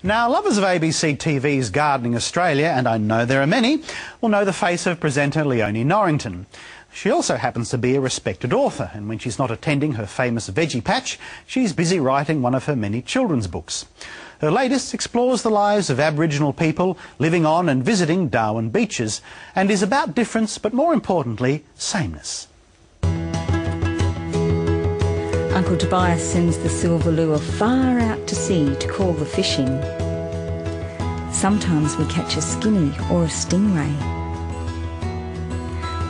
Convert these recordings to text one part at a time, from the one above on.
Now, lovers of ABC TV's Gardening Australia, and I know there are many, will know the face of presenter Leonie Norrington. She also happens to be a respected author, and when she's not attending her famous veggie patch, she's busy writing one of her many children's books. Her latest explores the lives of Aboriginal people living on and visiting Darwin beaches, and is about difference, but more importantly, sameness. Uncle Tobias sends the silver lure far out to sea to call the fish in. Sometimes we catch a skinny or a stingray,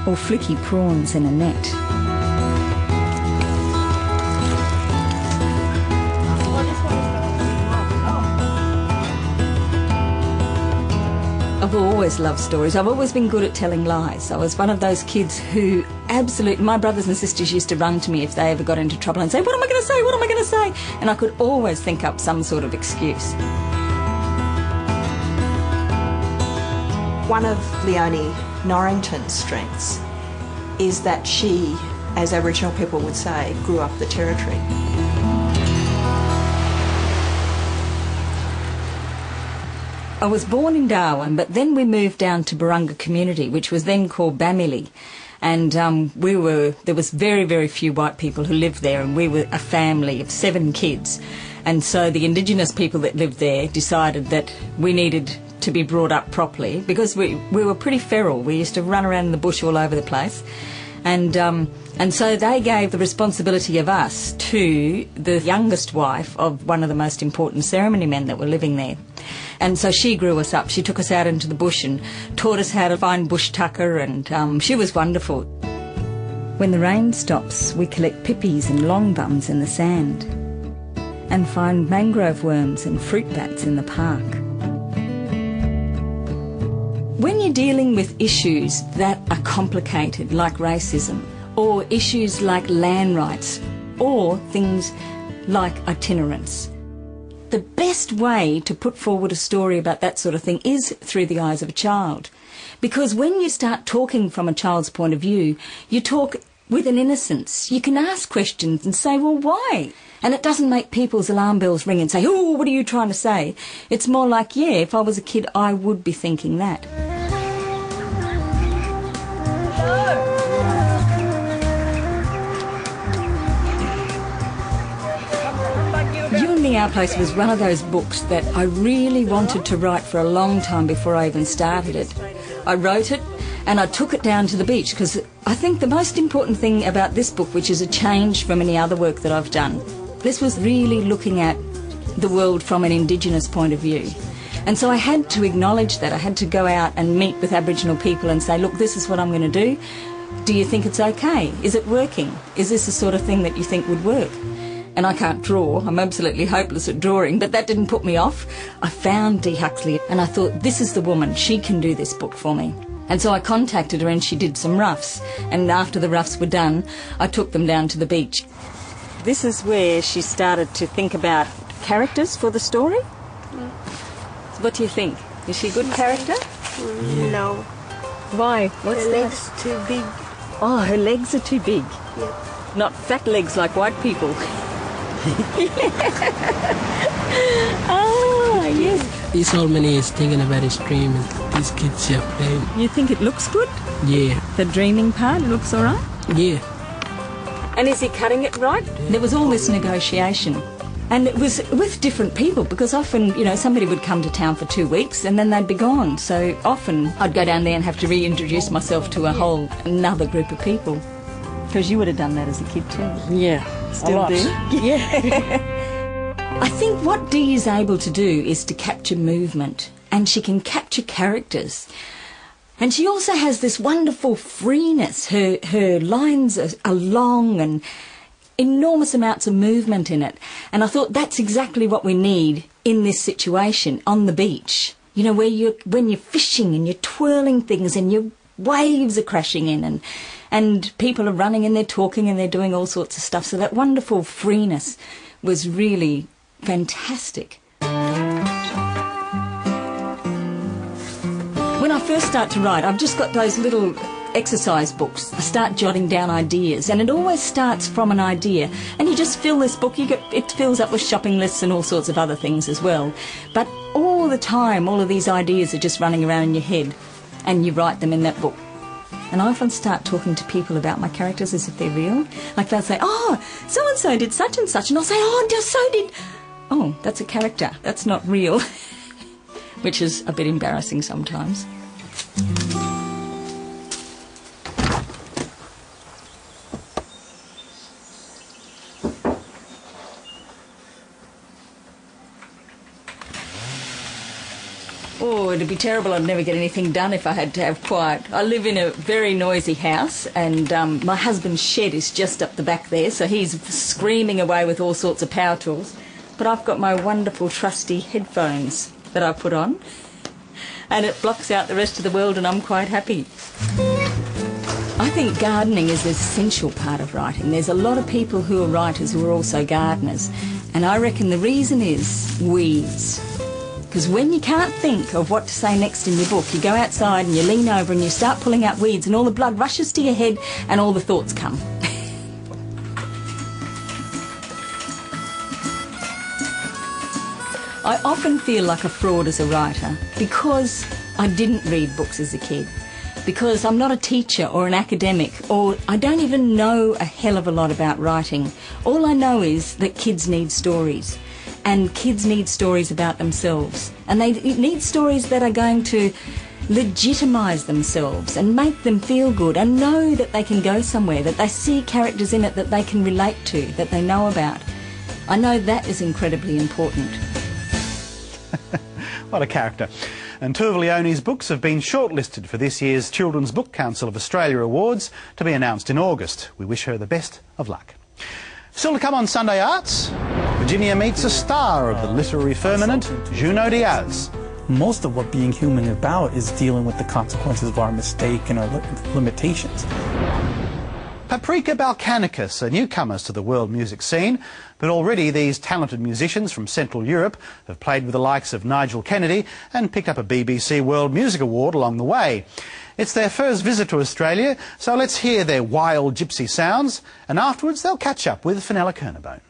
or flicky prawns in a net. Loved stories. I've always been good at telling lies. I was one of those kids who absolutely, my brothers and sisters used to run to me if they ever got into trouble and say, What am I going to say? What am I going to say? And I could always think up some sort of excuse. One of Leonie Norrington's strengths is that she, as Aboriginal people would say, grew up the territory. I was born in Darwin, but then we moved down to Barunga Community, which was then called Bamyili. And um, we were there was very very few white people who lived there, and we were a family of seven kids. And so the indigenous people that lived there decided that we needed to be brought up properly because we we were pretty feral. We used to run around in the bush all over the place, and um, and so they gave the responsibility of us to the youngest wife of one of the most important ceremony men that were living there. And so she grew us up. She took us out into the bush and taught us how to find bush tucker, and um, she was wonderful. When the rain stops, we collect pippies and long bums in the sand and find mangrove worms and fruit bats in the park. When you're dealing with issues that are complicated, like racism, or issues like land rights, or things like itinerance, the best way to put forward a story about that sort of thing is through the eyes of a child. Because when you start talking from a child's point of view, you talk with an innocence. You can ask questions and say, well, why? And it doesn't make people's alarm bells ring and say, oh, what are you trying to say? It's more like, yeah, if I was a kid, I would be thinking that. Our Place was one of those books that I really wanted to write for a long time before I even started it. I wrote it and I took it down to the beach because I think the most important thing about this book, which is a change from any other work that I've done, this was really looking at the world from an Indigenous point of view. And so I had to acknowledge that. I had to go out and meet with Aboriginal people and say, look, this is what I'm going to do. Do you think it's okay? Is it working? Is this the sort of thing that you think would work? And I can't draw. I'm absolutely hopeless at drawing, but that didn't put me off. I found Dee Huxley and I thought, this is the woman. She can do this book for me. And so I contacted her and she did some roughs. And after the roughs were done, I took them down to the beach. This is where she started to think about characters for the story. Mm. What do you think? Is she a good character? Mm, no. Why? What's Her that? legs too big. Oh, her legs are too big. Yep. Not fat legs like white people. Ah, yes. This old man is thinking about his dream and these kids are playing. You think it looks good? Yeah, The dreaming part looks all right? yeah. And is he cutting it right? There was all this negotiation. And it was with different people because often, you know, somebody would come to town for two weeks and then they'd be gone. So often I'd go down there and have to reintroduce myself to a whole another group of people. Because you would have done that as a kid too. Yeah, Still do? Yeah. I think what Dee is able to do is to capture movement and she can capture characters. And she also has this wonderful freeness. Her, her lines are, are long and enormous amounts of movement in it. And I thought that's exactly what we need in this situation on the beach. You know, where you're, when you're fishing and you're twirling things and your waves are crashing in and, and people are running and they're talking and they're doing all sorts of stuff. So that wonderful freeness was really fantastic. When I first start to write, I've just got those little exercise books. I start jotting down ideas, and it always starts from an idea. And you just fill this book, you get, it fills up with shopping lists and all sorts of other things as well. But all the time, all of these ideas are just running around in your head, and you write them in that book. And I often start talking to people about my characters as if they're real. Like they'll say, oh, so and so did such and such. And I'll say, oh, so did. Oh, that's a character. That's not real. Which is a bit embarrassing sometimes. It'd be terrible. I'd never get anything done if I had to have quiet. I live in a very noisy house, and um, my husband's shed is just up the back there, so he's screaming away with all sorts of power tools. But I've got my wonderful, trusty headphones that I put on, and it blocks out the rest of the world, and I'm quite happy. I think gardening is an essential part of writing. There's a lot of people who are writers who are also gardeners, and I reckon the reason is weeds. Because when you can't think of what to say next in your book, you go outside and you lean over and you start pulling out weeds, and all the blood rushes to your head and all the thoughts come. I often feel like a fraud as a writer because I didn't read books as a kid. Because I'm not a teacher or an academic, or I don't even know a hell of a lot about writing. All I know is that kids need stories and kids need stories about themselves. And they need stories that are going to legitimise themselves and make them feel good and know that they can go somewhere, that they see characters in it that they can relate to, that they know about. I know that is incredibly important. what a character. And two of Leonie's books have been shortlisted for this year's Children's Book Council of Australia Awards to be announced in August. We wish her the best of luck. Still to come on Sunday Arts, Virginia meets a star of the literary firmament, Junot Diaz. Most of what being human is about is dealing with the consequences of our mistake and our li limitations. Paprika Balkanicus are newcomers to the world music scene, but already these talented musicians from Central Europe have played with the likes of Nigel Kennedy and picked up a BBC World Music Award along the way. It's their first visit to Australia, so let's hear their wild gypsy sounds, and afterwards they'll catch up with Fenella Kernebone.